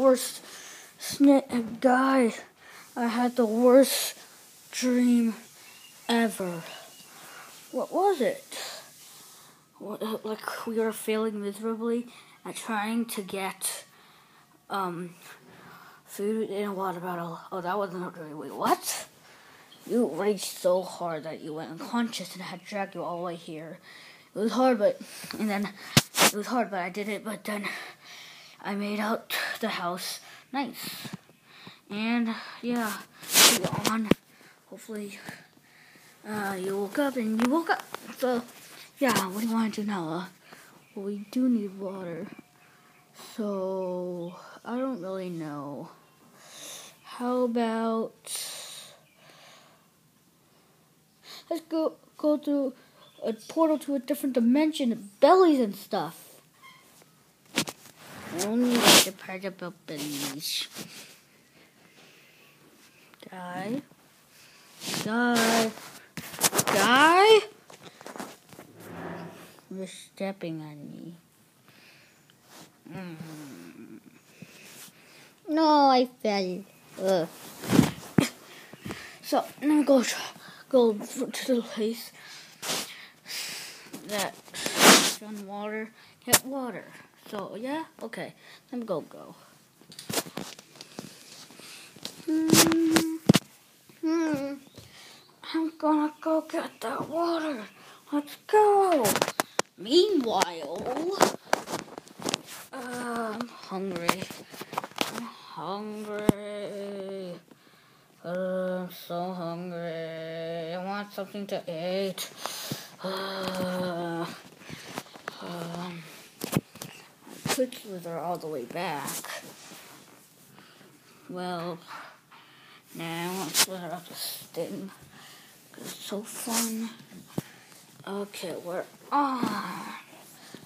worst snake guy. I had the worst dream ever. What was it? What, like we were failing miserably at trying to get um food in a water bottle. Oh, that wasn't a dream. Wait, what? You raged so hard that you went unconscious and I had to drag you all the way here. It was hard, but and then it was hard, but I did it. But then I made out the house nice, and yeah, on. Hopefully, uh, you woke up and you woke up. So yeah, what do you want to do now? Uh, well, we do need water, so I don't really know. How about let's go go through a portal to a different dimension, bellies and stuff. Only like the part about bellies. Die. Die. Die. You're stepping on me. Mm. No, I fell. Ugh. So, now go, go to the place that on water, get water. So yeah, okay, let me go go. Hmm. Hmm. I'm gonna go get that water. Let's go. Meanwhile, uh, I'm hungry. I'm hungry. Uh, I'm so hungry. I want something to eat. Uh, um, could slither all the way back. Well, now I'll slither up the. Cause it's so fun. Okay, we're on.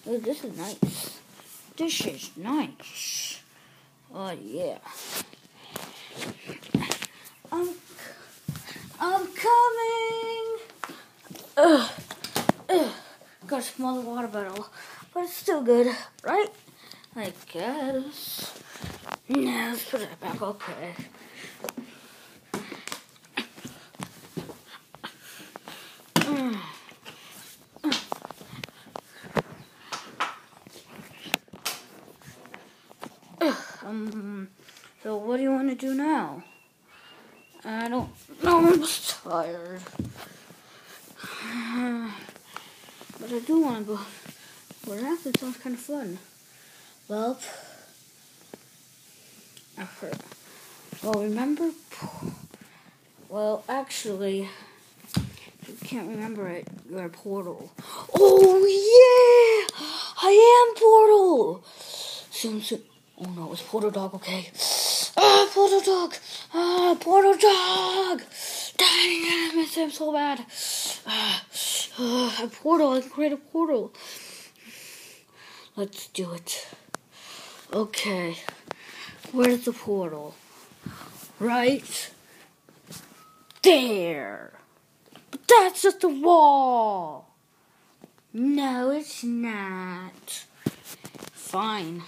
This is nice. This is nice. Oh yeah. I'm, I'm coming. Ugh. Ugh, got a smaller water bottle, but it's still good, right? I guess. Now let's put it back. Okay. Um, so what do you want to do now? I don't know, I'm just tired. But I do want to go. Well, it sounds kind of fun. Well, I heard. Well, remember? Well, actually, you can't remember it. You're portal. Oh yeah, I am portal. Soon, soon. Oh no, it's portal dog. Okay. Ah, portal dog. Ah, portal dog. Dang, I miss him so bad. Ah. a portal. I can create a portal. Let's do it. Okay. Where's the portal? Right there. But that's just a wall. No, it's not. Fine.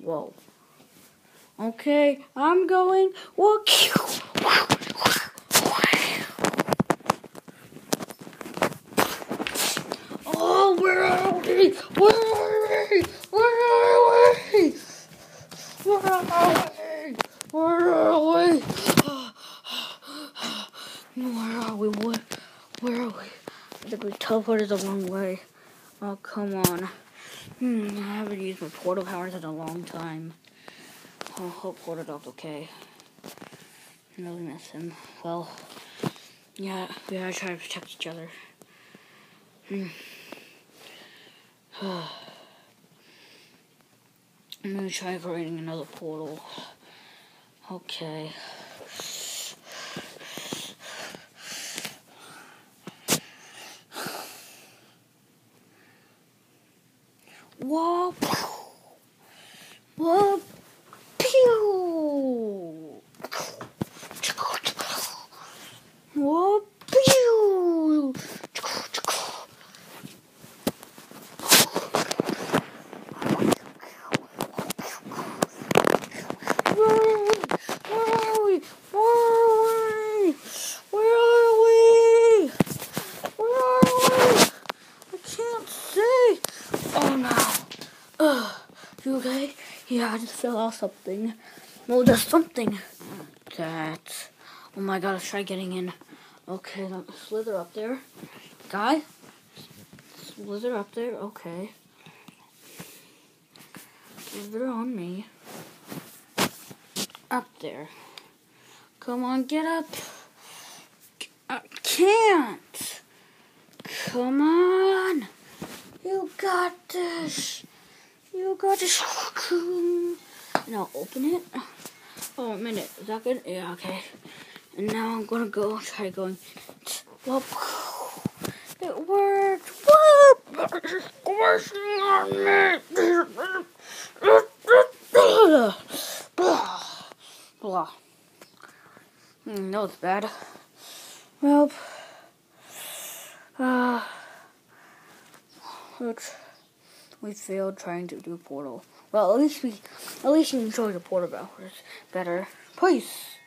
Whoa. Okay, I'm going. Whoa. Oh, where are we? Where are we? Where are we? Where are we? Where are we? Where are we? What? Where are we? I think we teleported the wrong way. Oh, come on. Hmm, I haven't used my portal powers in a long time. Oh, hope Portal Dog's okay. I really miss him. Well, yeah, we gotta try to protect each other. Hmm. I'm gonna try creating another portal. Okay. Whoa. Whoa. Yeah, I just fell out something. Well, there's something that. Oh my god, let's try getting in. Okay, me slither up there. Guy? Slither up there, okay. Slither on me. Up there. Come on, get up. I can't. Come on. You got this. You got this. Now open it. Oh, a minute. Is that good? Yeah, okay. And now I'm gonna go try going. Whoop. It worked. Whoop. Squishing on me. Blah. Blah. Mm, that was bad. Well, uh, which we failed trying to do portal. Well, at least we, at least you enjoyed the portal. Better. Peace.